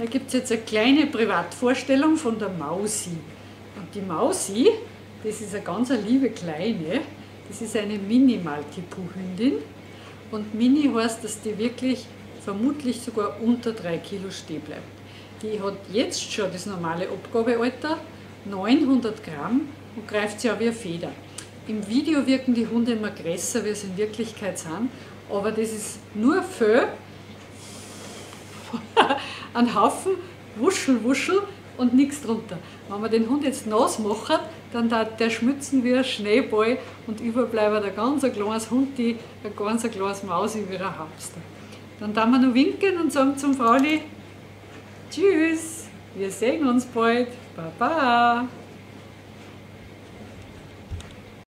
Da gibt es jetzt eine kleine Privatvorstellung von der Mausi. Und die Mausi, das ist eine ganz liebe Kleine, das ist eine Mini-Maltipu-Hündin. Und Mini heißt, dass die wirklich vermutlich sogar unter 3 Kilo stehen bleibt. Die hat jetzt schon das normale Abgabealter, 900 Gramm und greift sie auch wie eine Feder. Im Video wirken die Hunde immer größer, wie sie in Wirklichkeit sind, aber das ist nur für einen Haufen Wuschel, Wuschel und nichts drunter. Wenn man den Hund jetzt nass macht, dann darf der schmutzen wie ein Schneeball und überbleibt ein ganz kleines Hund, ein ganz kleines Maus wie ein Hamster. Dann darf man noch winken und sagen zum Frauli, Tschüss, wir sehen uns bald, Baba.